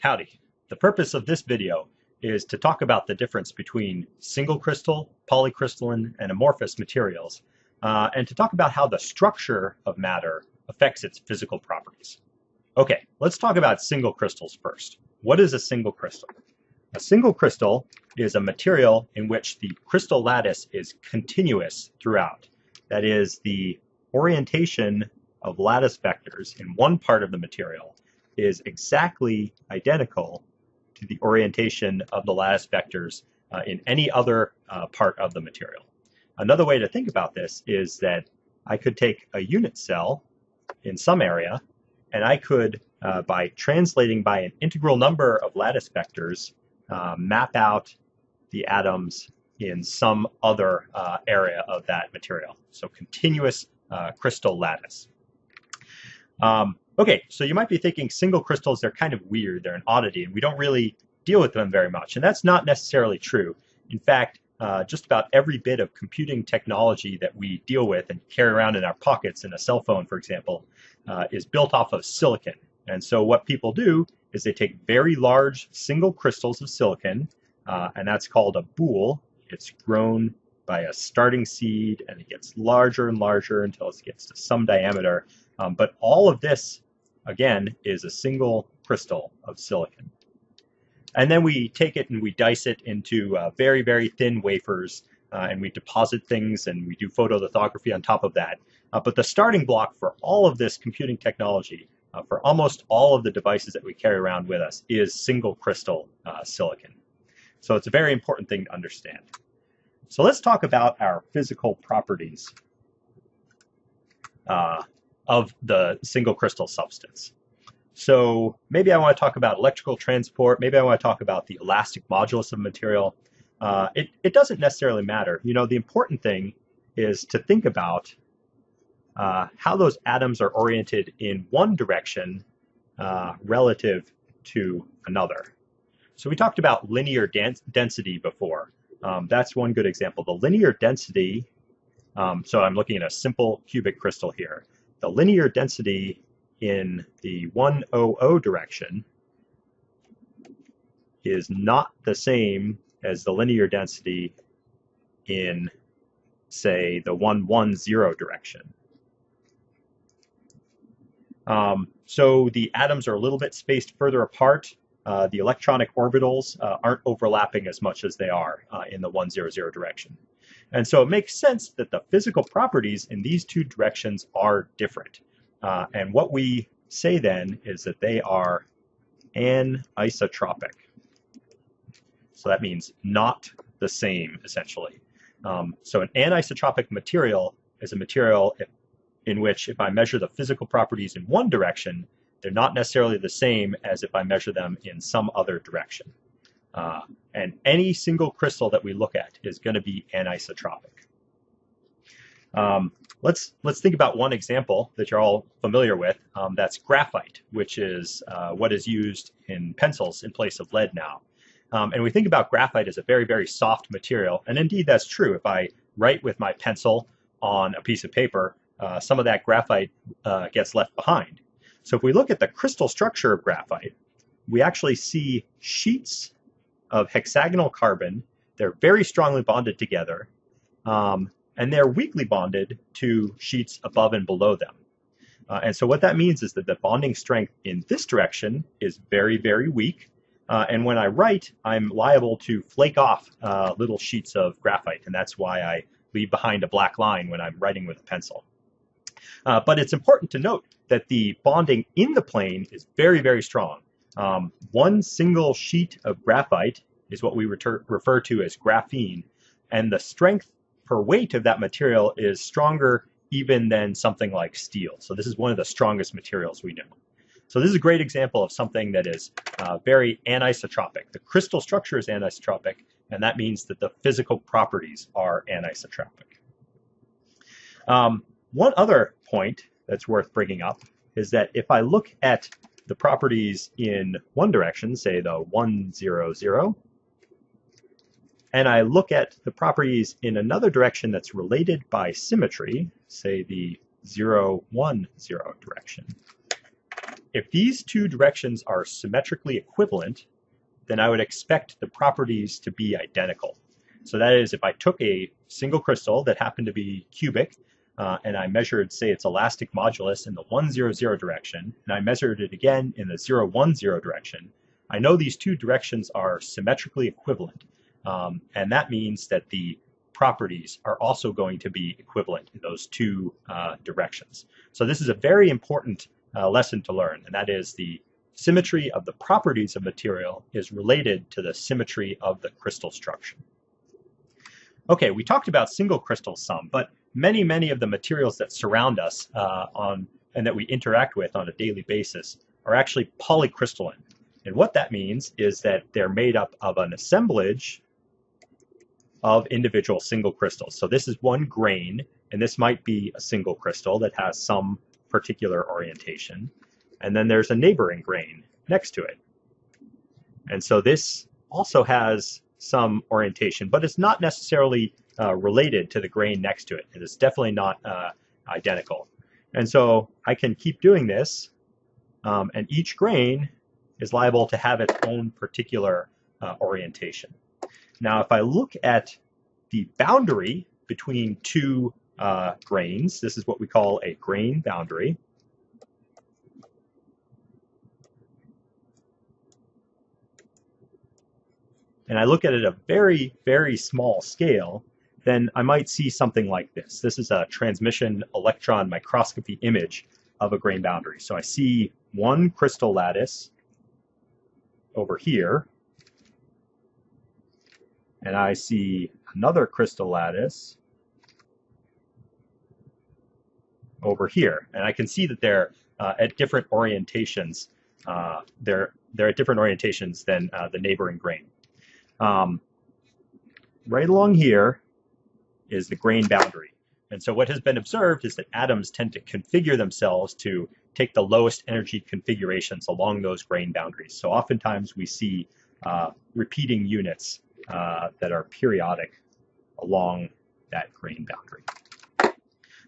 Howdy. The purpose of this video is to talk about the difference between single crystal, polycrystalline, and amorphous materials, uh, and to talk about how the structure of matter affects its physical properties. Okay, let's talk about single crystals first. What is a single crystal? A single crystal is a material in which the crystal lattice is continuous throughout. That is, the orientation of lattice vectors in one part of the material is exactly identical to the orientation of the lattice vectors uh, in any other uh, part of the material. Another way to think about this is that I could take a unit cell in some area and I could, uh, by translating by an integral number of lattice vectors, uh, map out the atoms in some other uh, area of that material. So continuous uh, crystal lattice. Um, Okay, so you might be thinking single crystals, they're kind of weird, they're an oddity, and we don't really deal with them very much. And that's not necessarily true. In fact, uh, just about every bit of computing technology that we deal with and carry around in our pockets in a cell phone, for example, uh, is built off of silicon. And so what people do is they take very large single crystals of silicon, uh, and that's called a boule. It's grown by a starting seed, and it gets larger and larger until it gets to some diameter. Um, but all of this again, is a single crystal of silicon. And then we take it and we dice it into uh, very, very thin wafers, uh, and we deposit things and we do photolithography on top of that. Uh, but the starting block for all of this computing technology, uh, for almost all of the devices that we carry around with us, is single crystal uh, silicon. So it's a very important thing to understand. So let's talk about our physical properties uh, of the single crystal substance. So maybe I want to talk about electrical transport. Maybe I want to talk about the elastic modulus of material. Uh, it, it doesn't necessarily matter. You know, the important thing is to think about uh, how those atoms are oriented in one direction uh, relative to another. So we talked about linear density before. Um, that's one good example. The linear density, um, so I'm looking at a simple cubic crystal here the linear density in the 100 direction is not the same as the linear density in, say, the 110 direction. Um, so the atoms are a little bit spaced further apart. Uh, the electronic orbitals uh, aren't overlapping as much as they are uh, in the 100 direction. And so it makes sense that the physical properties in these two directions are different. Uh, and what we say then is that they are anisotropic. So that means not the same, essentially. Um, so an anisotropic material is a material if, in which if I measure the physical properties in one direction, they're not necessarily the same as if I measure them in some other direction. Uh, and any single crystal that we look at is going to be anisotropic. Um, let's let's think about one example that you're all familiar with. Um, that's graphite, which is uh, what is used in pencils in place of lead now. Um, and we think about graphite as a very very soft material, and indeed that's true. If I write with my pencil on a piece of paper, uh, some of that graphite uh, gets left behind. So if we look at the crystal structure of graphite, we actually see sheets of hexagonal carbon. They're very strongly bonded together, um, and they're weakly bonded to sheets above and below them. Uh, and so what that means is that the bonding strength in this direction is very, very weak. Uh, and when I write, I'm liable to flake off uh, little sheets of graphite, and that's why I leave behind a black line when I'm writing with a pencil. Uh, but it's important to note that the bonding in the plane is very, very strong. Um, one single sheet of graphite is what we refer, to as graphene, and the strength per weight of that material is stronger even than something like steel. So this is one of the strongest materials we know. So this is a great example of something that is uh, very anisotropic. The crystal structure is anisotropic, and that means that the physical properties are anisotropic. Um, one other point that's worth bringing up is that if I look at the properties in one direction, say the 1, 0, 0, and I look at the properties in another direction that's related by symmetry, say the 0, 1, 0 direction, if these two directions are symmetrically equivalent, then I would expect the properties to be identical. So that is, if I took a single crystal that happened to be cubic, uh, and I measured, say, its elastic modulus in the 1, 0, 0 direction, and I measured it again in the 0, 1, 0 direction, I know these two directions are symmetrically equivalent. Um, and that means that the properties are also going to be equivalent in those two uh, directions. So this is a very important uh, lesson to learn, and that is the symmetry of the properties of material is related to the symmetry of the crystal structure. Okay, we talked about single crystals some, but many, many of the materials that surround us uh, on and that we interact with on a daily basis are actually polycrystalline. And what that means is that they're made up of an assemblage of individual single crystals. So this is one grain, and this might be a single crystal that has some particular orientation. And then there's a neighboring grain next to it. And so this also has some orientation, but it's not necessarily uh, related to the grain next to it. It is definitely not uh, identical. And so I can keep doing this, um, and each grain is liable to have its own particular uh, orientation. Now, if I look at the boundary between two uh, grains, this is what we call a grain boundary. And I look at it at a very, very small scale, then I might see something like this. This is a transmission electron microscopy image of a grain boundary. So I see one crystal lattice over here, and I see another crystal lattice over here. And I can see that they're uh, at different orientations. Uh, they're, they're at different orientations than uh, the neighboring grain. Um, right along here is the grain boundary. And so what has been observed is that atoms tend to configure themselves to take the lowest energy configurations along those grain boundaries. So oftentimes we see uh, repeating units uh, that are periodic along that grain boundary.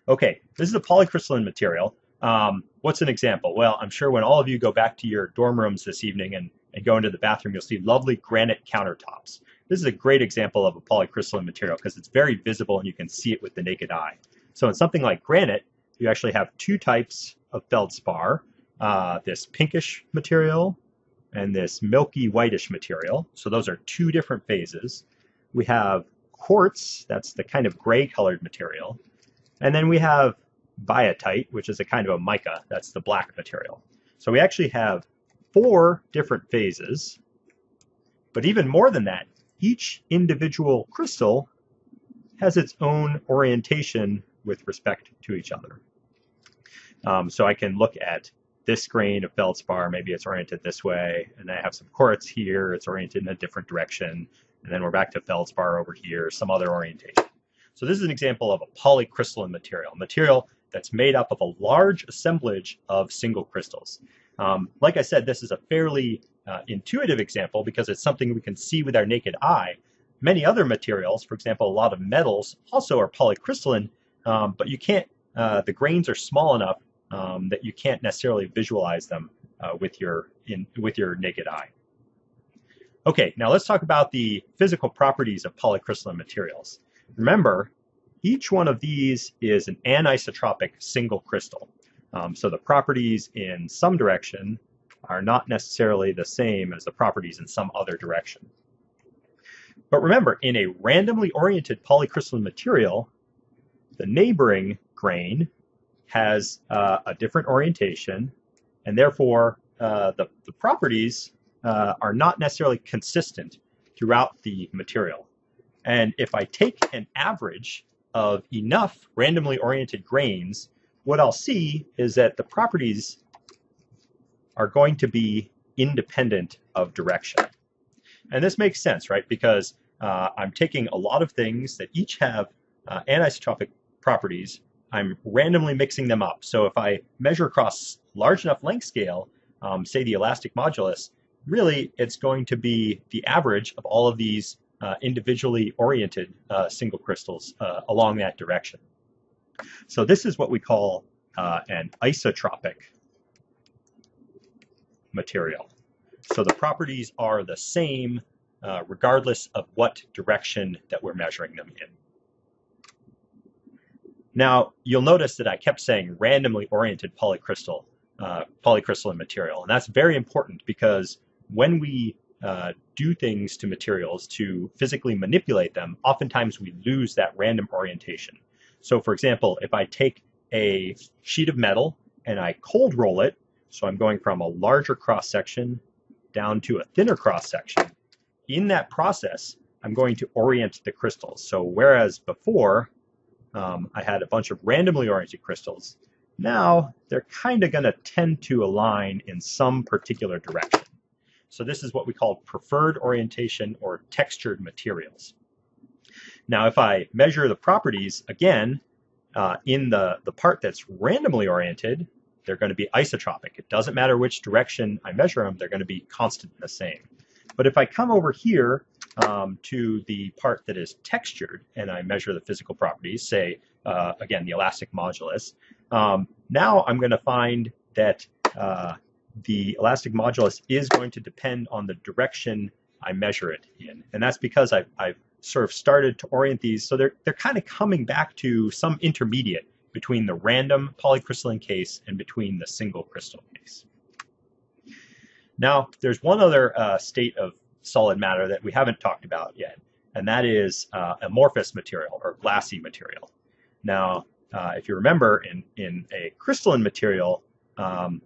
Okay, this is a polycrystalline material. Um, what's an example? Well, I'm sure when all of you go back to your dorm rooms this evening and, and go into the bathroom, you'll see lovely granite countertops. This is a great example of a polycrystalline material because it's very visible and you can see it with the naked eye. So in something like granite, you actually have two types of feldspar, uh, this pinkish material and this milky whitish material. So those are two different phases. We have quartz, that's the kind of gray colored material. And then we have biotite, which is a kind of a mica, that's the black material. So we actually have four different phases, but even more than that, each individual crystal has its own orientation with respect to each other. Um, so I can look at this grain of feldspar, maybe it's oriented this way, and I have some quartz here, it's oriented in a different direction, and then we're back to feldspar over here, some other orientation. So this is an example of a polycrystalline material, material that's made up of a large assemblage of single crystals. Um, like I said, this is a fairly uh, intuitive example because it's something we can see with our naked eye. Many other materials, for example, a lot of metals also are polycrystalline, um, but you can't, uh, the grains are small enough um, that you can't necessarily visualize them uh, with your in with your naked eye. Okay, now let's talk about the physical properties of polycrystalline materials. Remember, each one of these is an anisotropic single crystal. Um, so the properties in some direction are not necessarily the same as the properties in some other direction. But remember, in a randomly oriented polycrystalline material, the neighboring grain has uh, a different orientation, and therefore uh, the, the properties uh, are not necessarily consistent throughout the material. And if I take an average of enough randomly oriented grains, what I'll see is that the properties are going to be independent of direction. And this makes sense, right? Because uh, I'm taking a lot of things that each have uh, anisotropic properties I'm randomly mixing them up. So if I measure across large enough length scale, um, say the elastic modulus, really it's going to be the average of all of these uh, individually oriented uh, single crystals uh, along that direction. So this is what we call uh, an isotropic material. So the properties are the same uh, regardless of what direction that we're measuring them in. Now, you'll notice that I kept saying randomly oriented polycrystal, uh, polycrystalline material, and that's very important because when we uh, do things to materials to physically manipulate them, oftentimes we lose that random orientation. So for example, if I take a sheet of metal and I cold roll it, so I'm going from a larger cross section down to a thinner cross section, in that process, I'm going to orient the crystals. So whereas before um, I had a bunch of randomly oriented crystals, now they're kind of going to tend to align in some particular direction. So this is what we call preferred orientation or textured materials. Now, if I measure the properties, again, uh, in the, the part that's randomly oriented, they're going to be isotropic. It doesn't matter which direction I measure them, they're going to be constant and the same. But if I come over here um, to the part that is textured and I measure the physical properties, say, uh, again, the elastic modulus, um, now I'm going to find that uh, the elastic modulus is going to depend on the direction I measure it in. And that's because I've, I've sort of started to orient these so they're, they're kind of coming back to some intermediate between the random polycrystalline case and between the single crystal case. Now, there's one other uh, state of solid matter that we haven't talked about yet, and that is uh, amorphous material or glassy material. Now, uh, if you remember, in, in a crystalline material, um,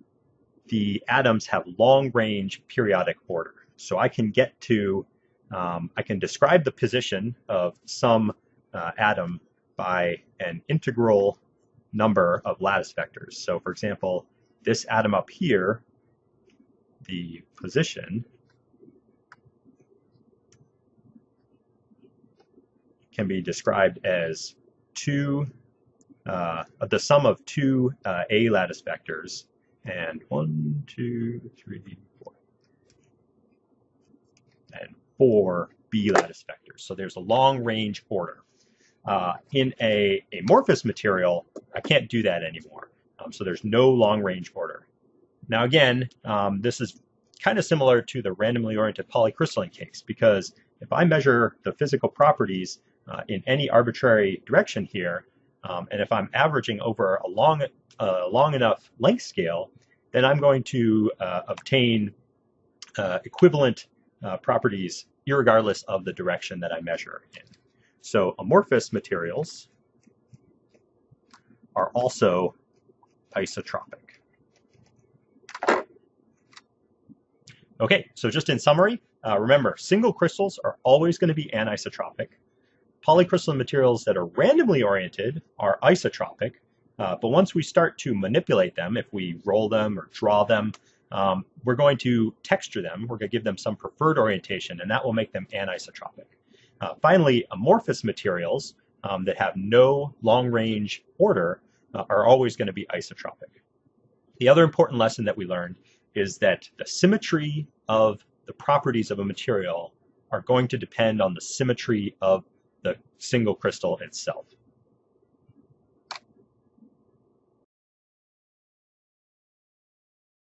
the atoms have long range periodic order. So I can get to, um, I can describe the position of some uh, atom by an integral number of lattice vectors. So for example, this atom up here, the position, can be described as two, uh, the sum of two uh, A lattice vectors and one, two, three, four, B lattice vectors. So there's a long range order. Uh, in a amorphous material, I can't do that anymore. Um, so there's no long range order. Now again, um, this is kind of similar to the randomly oriented polycrystalline case because if I measure the physical properties uh, in any arbitrary direction here, um, and if I'm averaging over a long, uh, long enough length scale, then I'm going to uh, obtain uh, equivalent uh, properties regardless of the direction that I measure in. So amorphous materials are also isotropic. Okay, so just in summary, uh, remember, single crystals are always going to be anisotropic. Polycrystalline materials that are randomly oriented are isotropic, uh, but once we start to manipulate them, if we roll them or draw them, um, we're going to texture them. We're going to give them some preferred orientation, and that will make them anisotropic. Uh, finally, amorphous materials um, that have no long-range order uh, are always going to be isotropic. The other important lesson that we learned is that the symmetry of the properties of a material are going to depend on the symmetry of the single crystal itself.